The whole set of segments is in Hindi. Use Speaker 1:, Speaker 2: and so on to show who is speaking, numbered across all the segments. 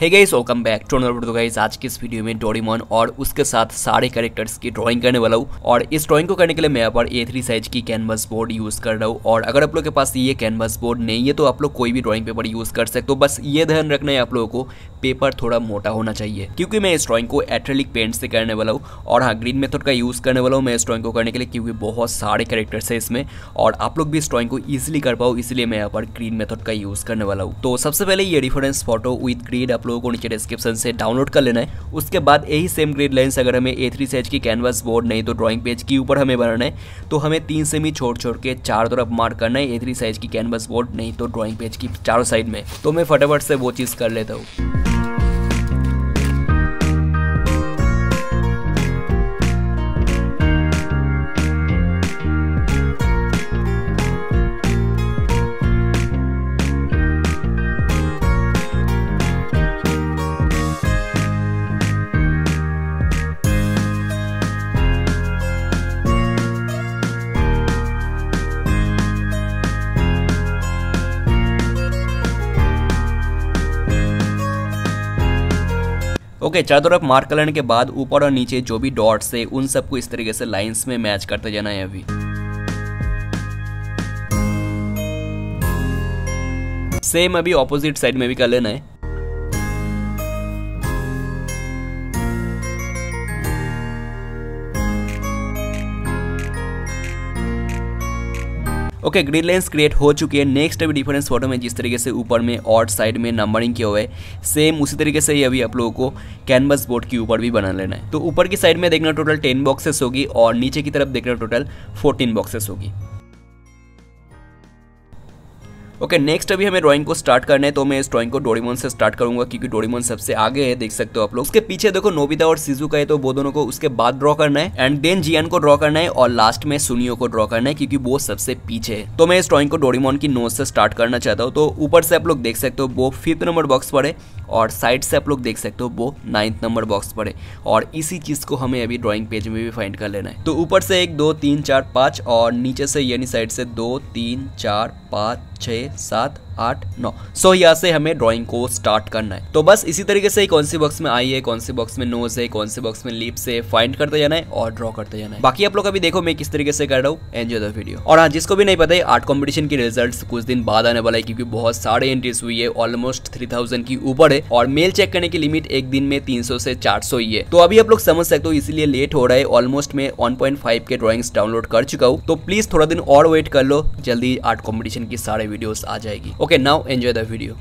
Speaker 1: Hey guys welcome back to another guys आज की इस वीडियो में डोरीमोन और उसके साथ सारे कैरेक्टर्स की ड्राइंग करने वाला हूँ। और इस ड्राइंग को करने के लिए मैं यहाँ पर ए थ्री साइज़ की कैनवस बोर्ड यूज़ कर रहा हूँ। और अगर आप लोग के पास ये कैनवस बोर्ड नहीं है तो आप लोग कोई भी ड्राइंग पेपर यूज़ कर सकते हो। बस ये ध्यान रखना है आप लोगों को पेपर थोड़ा मोटा होना चाहिए। क्योंकि मैं इस ड्राइंग को एट्रेलिक पेंट से करने वाला हूँ। और हाँ ग्रीन मेथड का यूज़ करने वाला हूँ मैं इस ड्राइंग को करने के लिए, क्योंकि बहुत सारे कैरेक्टर्स है इसमें। और आप लोग भी इस ड्राइंग को ईजिली कर पाओ, इसलिए मैं यहाँ पर ग्रीन मेथड का यूज़ करने वाला हूँ। तो सबसे पहले ये डिफरेंस फ़ोटो विद ग्रीड लोगों को नीचे डिस्क्रिप्शन से डाउनलोड कर लेना है। उसके बाद यही सेम ग्रेड लाइन्स अगर हमें ए थ्री साइज़ की कैनवास बोर्ड नहीं तो ड्राइंग पेज के ऊपर हमें बनाना है। तो हमें तीन सेमी छोड़ छोड़ के चार तरफ़ मार्क करना है। ए थ्री साइज़ की कैनवास बोर्ड नहीं तो ड्राइंग पेज की चारों साइड में। तो मैं फटाफट से वो चीज़ कर लेता हूँ। ओके चारों तरफ़ मार्क करने के बाद ऊपर और नीचे जो भी डॉट्स है उन सबको इस तरीके से लाइन्स में मैच करते जाना है अभी। सेम अभी ऑपोजिट साइड में भी कर लेना है। ओके ग्रीन लेंस क्रिएट हो चुकी है। नेक्स्ट अभी डिफरेंस फ़ोटो में जिस तरीके से ऊपर में और साइड में नंबरिंग किया हुआ है सेम उसी तरीके से ही अभी आप लोगों को कैनवस बोर्ड के ऊपर भी बना लेना है। तो ऊपर की साइड में देखना टोटल टेन बॉक्सेस होगी और नीचे की तरफ़ देखना टोटल फोर्टीन बॉक्सेस होगी। ओके नेक्स्ट अभी हमें ड्राइंग को स्टार्ट करना है तो मैं इस ड्राइंग को डोरीमोन से स्टार्ट करूँगा, क्योंकि डोरीमोन सबसे आगे है, देख सकते हो आप लोग। उसके पीछे देखो नोबिता और सिजू का है तो वो दोनों को उसके बाद ड्रॉ करना है एंड देन जियन को ड्रॉ करना है, और लास्ट में सुनियो को ड्रॉ करना है, क्योंकि वो सबसे पीछे है। तो मैं इस ड्रॉइंग को डोरीमोन की नोज़ से स्टार्ट करना चाहता हूँ तो ऊपर से आप लोग देख सकते हो, वो फिफ्थ नंबर बॉक्स पर है और साइड से आप लोग देख सकते हो, वो नाइन्थ नंबर बॉक्स पर है। और इसी चीज़ को हमें अभी ड्राइंग पेज में भी फाइंड कर लेना है। तो ऊपर से एक, दो, तीन, चार, पाँच और नीचे से, यानी साइड से दो, तीन, चार, पाँच, छः, सात आठ, नौ। सो यहाँ से हमें ड्राइंग को स्टार्ट करना है। तो बस इसी तरीके से कौन सी बॉक्स में आई है, कौन सी बॉक्स में नोज़ है, कौन सी बॉक्स में लिप्स है फाइंड करते जाना है और ड्रॉ करते जाना है। बाकी आप लोग अभी देखो मैं किस तरीके से कर रहा हूँ। एंजॉय द वीडियो और हाँ जिसको भी नहीं पता है आर्ट कॉम्पिटिशन की रिज़ल्ट कुछ दिन बाद आने वाला है क्योंकि बहुत सारे एंट्रीज हुई है ऑलमोस्ट थ्री थाउज़ेंड की ऊपर है और मेल चेक करने की लिमिट एक दिन में तीन सौ से चार सौ ही है। तो अभी आप लोग समझ सकते हो, इसलिए लेट हो रहा है। ऑलमोस्ट मैं one point five K drawings download कर चुका हूँ। तो प्लीज़ थोड़ा दिन और वेट कर लो। जल्दी आर्ट कॉम्पिटिशन की सारे वीडियोस आ जाएगी। Okay now enjoy the video.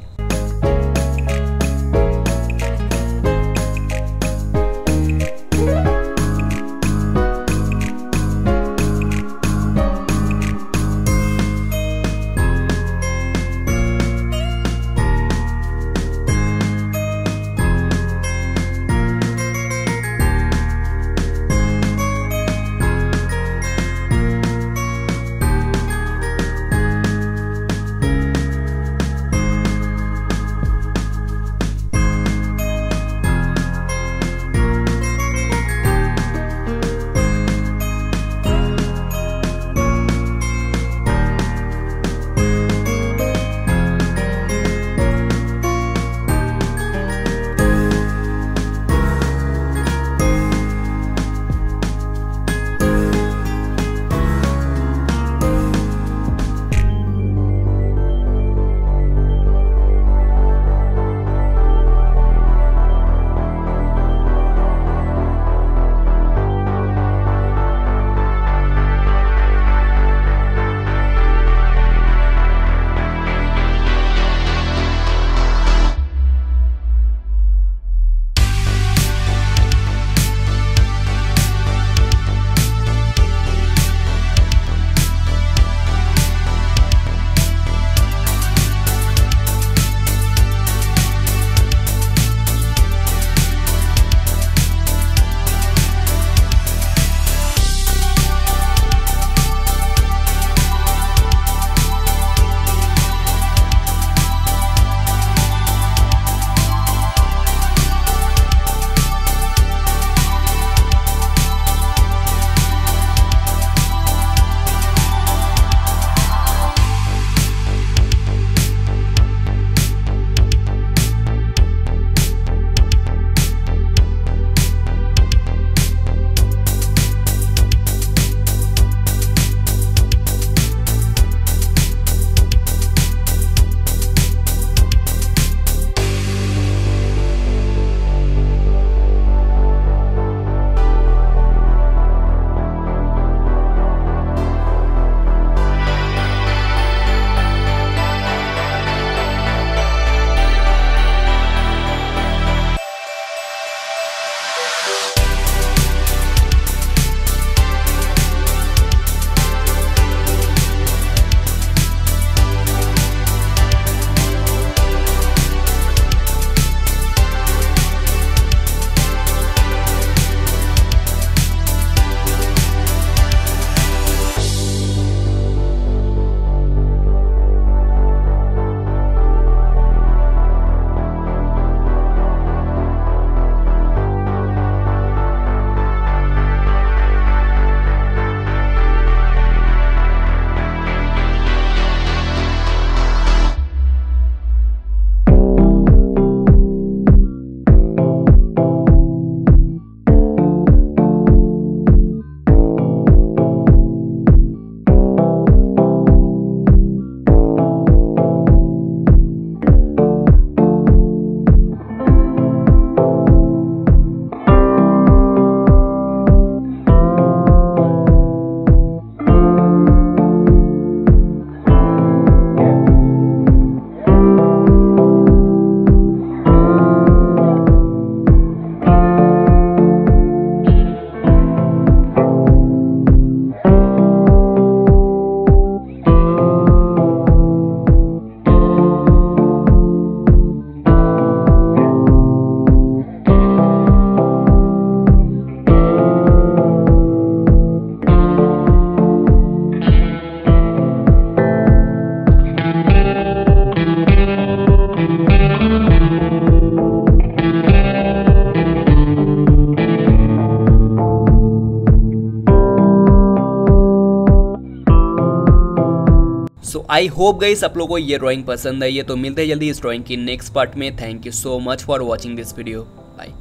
Speaker 1: I hope गई आप लोगों को ये ड्राइंग पसंद आई है तो मिलते हैं जल्दी इस ड्राइंग की नेक्स्ट पार्ट में। Thank you so much for watching this video bye